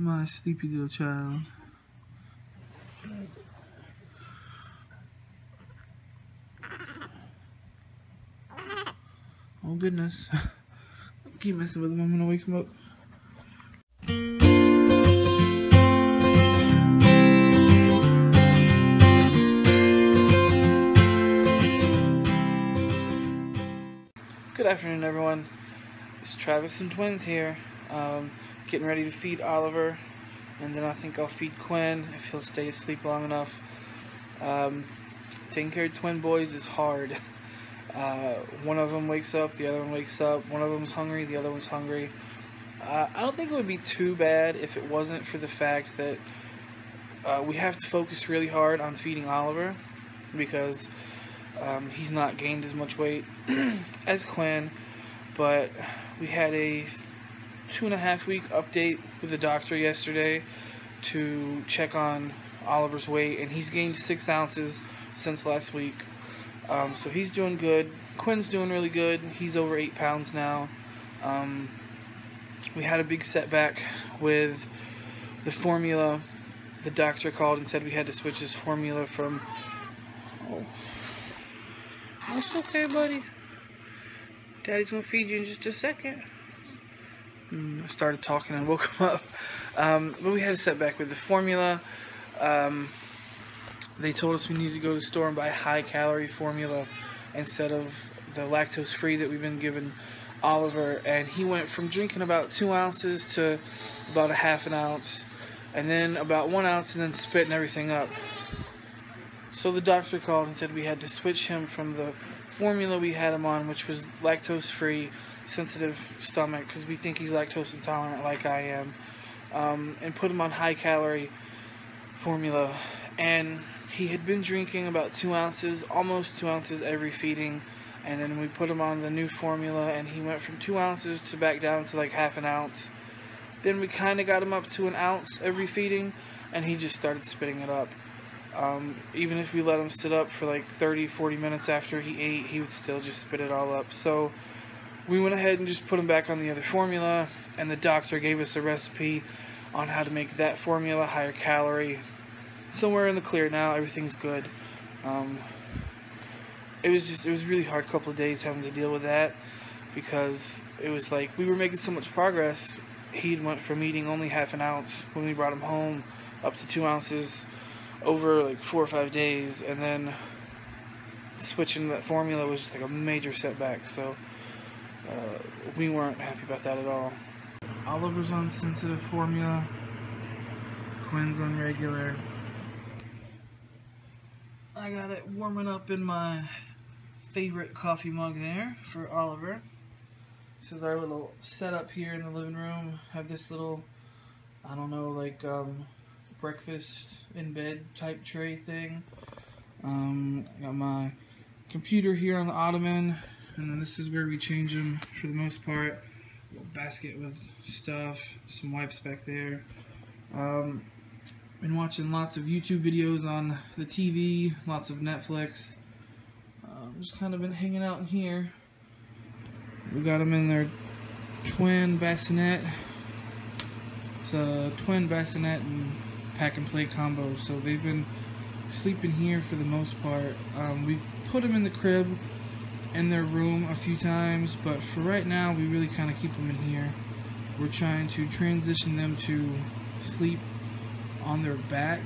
My sleepy little child. Oh goodness. Keep messing with him, I'm gonna wake him up. Good afternoon, everyone. It's Travis and Twins here. Um, getting ready to feed Oliver, and then I think I'll feed Quinn if he'll stay asleep long enough. Um, taking care of twin boys is hard. Uh, one of them wakes up, the other one wakes up. One of them's hungry, the other one's hungry. Uh, I don't think it would be too bad if it wasn't for the fact that uh, we have to focus really hard on feeding Oliver because um, he's not gained as much weight as Quinn, but we had a two and a half week update with the doctor yesterday to check on Oliver's weight, and he's gained six ounces since last week. Um, so he's doing good. Quinn's doing really good. He's over eight pounds now. Um, we had a big setback with the formula. The doctor called and said we had to switch his formula from. Oh, it's okay, buddy. Daddy's gonna feed you in just a second. Mm, started talking and woke him up. Um, but we had a setback with the formula. Um, they told us we needed to go to the store and buy high calorie formula instead of the lactose free that we've been giving Oliver. And he went from drinking about two ounces to about a half an ounce, and then about one ounce, and then spitting everything up. So the doctor called and said we had to switch him from the formula we had him on, which was lactose free, sensitive stomach, because we think he's lactose intolerant like I am, um, and put him on high calorie formula. And he had been drinking about two ounces, almost two ounces every feeding. And then we put him on the new formula, and he went from two ounces to back down to like half an ounce. Then we kind of got him up to an ounce every feeding, and he just started spitting it up. Um, even if we let him sit up for like 30, 40 minutes after he ate, he would still just spit it all up. So we went ahead and just put him back on the other formula, and the doctor gave us a recipe on how to make that formula higher calorie. So we're in the clear now, everything's good. Um, it was just, it was really hard couple of days having to deal with that because it was like we were making so much progress. He went from eating only half an ounce when we brought him home up to two ounces over like four or five days, and then switching that formula was just like a major setback. So uh, we weren't happy about that at all. Oliver's on sensitive formula. Quinn's on regular. I got it warming up in my favorite coffee mug there for Oliver. This is our little setup here in the living room. Have this little, I don't know, like um, breakfast in bed type tray thing. Um, got my computer here on the ottoman, and then this is where we change them for the most part. basket with stuff, some wipes back there. Um, been watching lots of YouTube videos on the TV, lots of Netflix. Um, just kind of been hanging out in here. We got them in their twin bassinet. It's a twin bassinet and pack and play combo. So they've been sleeping here for the most part. Um, we've put them in the crib in their room a few times, but for right now, we really kind of keep them in here. We're trying to transition them to sleep on their back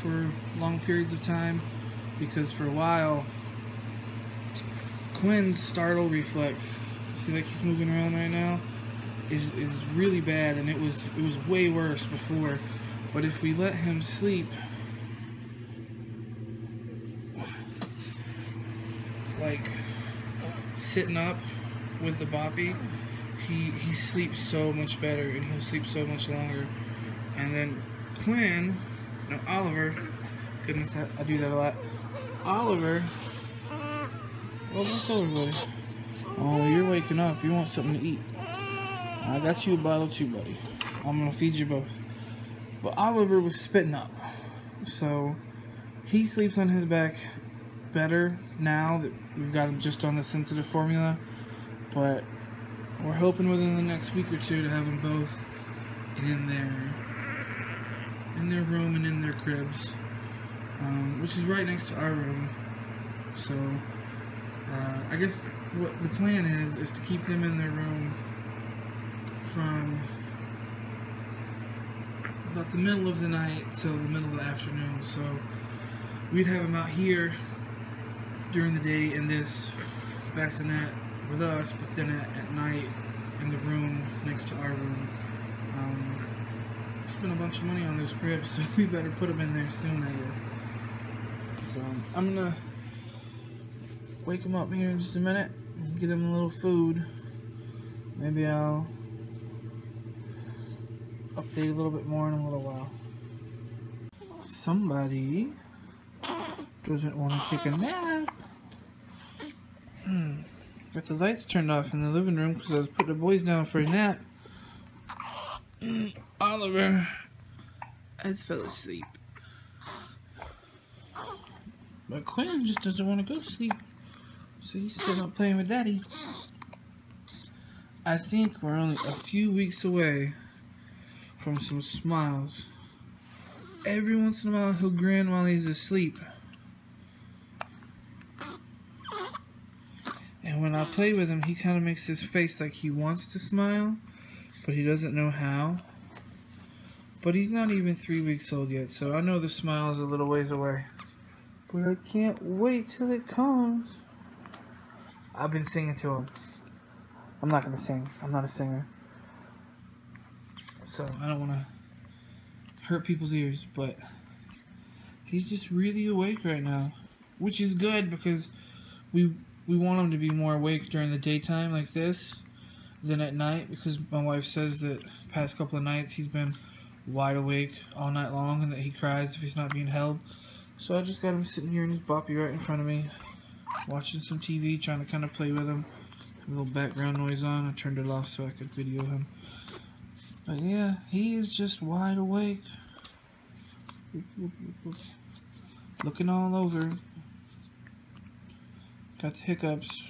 for long periods of time because for a while Quinn's startle reflex see like he's moving around right now is is really bad and it was it was way worse before but if we let him sleep like sitting up with the boppy he he sleeps so much better and he'll sleep so much longer and then Quinn, no, Oliver, goodness, I, I do that a lot. Oliver, well, what's over? Oh, you're waking up. You want something to eat. I got you a bottle too, buddy. I'm gonna feed you both. But Oliver was spitting up. So, he sleeps on his back better now that we've got them just on the sensitive formula. But we're hoping within the next week or two to have them both in their in their room and in their cribs, um, which is right next to our room. So uh, I guess what the plan is is to keep them in their room from about the middle of the night till the middle of the afternoon. So we'd have them out here during the day in this bassinet with us, but then at, at night in the room next to our room. Um, spent a bunch of money on those cribs, so we better put them in there soon, I guess. So I'm gonna wake them up here in just a minute, get them a little food. Maybe I'll update a little bit more in a little while. Somebody doesn't want to take a nap. Hmm. Got the lights turned off in the living room because I was putting the boys down for a nap. Hmm. Oliver has fell asleep. But Quinn just doesn't want to go to sleep. So he's still not playing with Daddy. I think we're only a few weeks away from some smiles. Every once in a while he'll grin while he's asleep. And when I play with him, he kind of makes his face like he wants to smile, but he doesn't know how. But he's not even three weeks old yet, so I know the smile is a little ways away. But I can't wait till it comes. I've been singing to him. I'm not gonna sing. I'm not a singer so I don't want to hurt people's ears, but he's just really awake right now, which is good because we we want him to be more awake during the daytime like this than at night because my wife says that past couple of nights he's been wide awake all night long and that he cries if he's not being held. So I just got him sitting here in his boppy right in front of me, watching some TV, trying to kind of play with him. A little background noise on. I turned it off so I could video him. But yeah, he is just wide awake. Looking all over. Got the hiccups.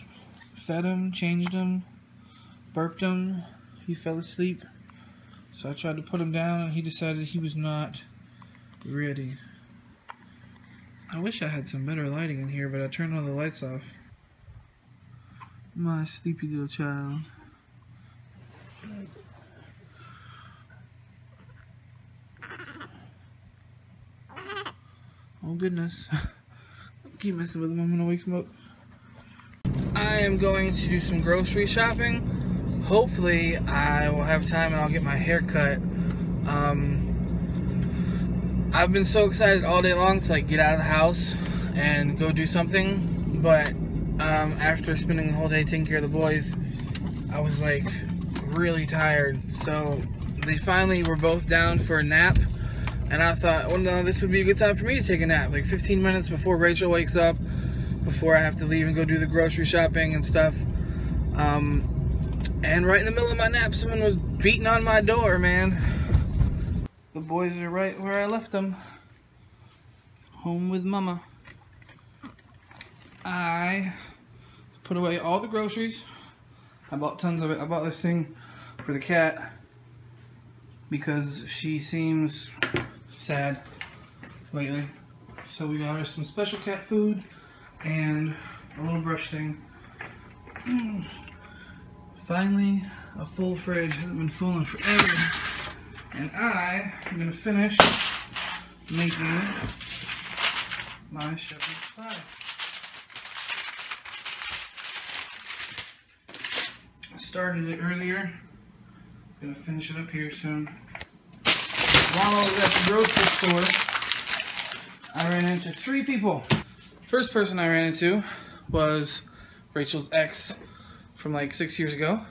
Fed him, changed him, burped him. He fell asleep. So I tried to put him down and he decided he was not ready. I wish I had some better lighting in here, but I turned all the lights off. My sleepy little child. Oh goodness. Keep messing with him, I'm gonna wake him up. I am going to do some grocery shopping. Hopefully I will have time and I'll get my hair cut. Um, I've been so excited all day long to like get out of the house and go do something, but um, after spending the whole day taking care of the boys, I was like really tired. So they finally were both down for a nap and I thought, well, no, this would be a good time for me to take a nap, like 15 minutes before Rachel wakes up, before I have to leave and go do the grocery shopping and stuff. Um, and right in the middle of my nap, someone was beating on my door, man. The boys are right where I left them. Home with mama. I put away all the groceries. I bought tons of it. I bought this thing for the cat because she seems sad lately. So we got her some special cat food and a little brush thing. Mm. Finally, a full fridge. Hasn't been full in forever. And I am going to finish making my shepherd's pie. I started it earlier. Gonna finish it up here soon while I was at the grocery store, I ran into three people. First person I ran into was Rachel's ex from like six years ago.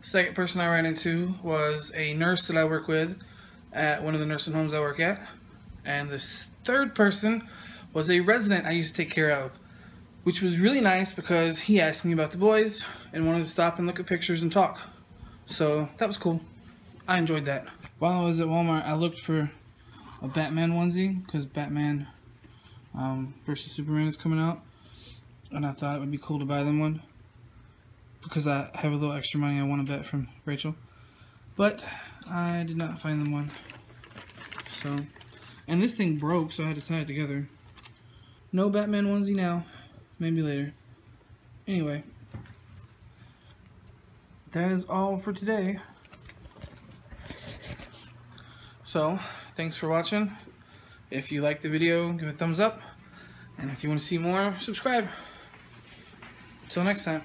Second person I ran into was a nurse that I work with at one of the nursing homes I work at. And this third person was a resident I used to take care of, which was really nice because he asked me about the boys and wanted to stop and look at pictures and talk. So that was cool. I enjoyed that. While I was at Walmart, I looked for a Batman onesie because Batman um, versus Superman is coming out. And I thought it would be cool to buy them one because I have a little extra money I want to bet from Rachel. But I did not find them one. So, and this thing broke, so I had to tie it together. No Batman onesie now. Maybe later. Anyway, that is all for today. So, thanks for watching. If you liked the video, give it a thumbs up. And if you want to see more, subscribe. Until next time.